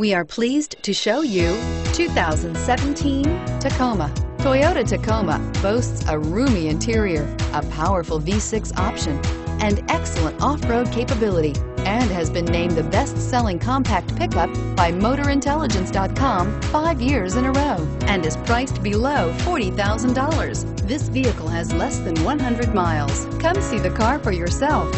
We are pleased to show you 2017 Tacoma. Toyota Tacoma boasts a roomy interior, a powerful V6 option, and excellent off-road capability, and has been named the best-selling compact pickup by MotorIntelligence.com five years in a row, and is priced below $40,000. This vehicle has less than 100 miles. Come see the car for yourself.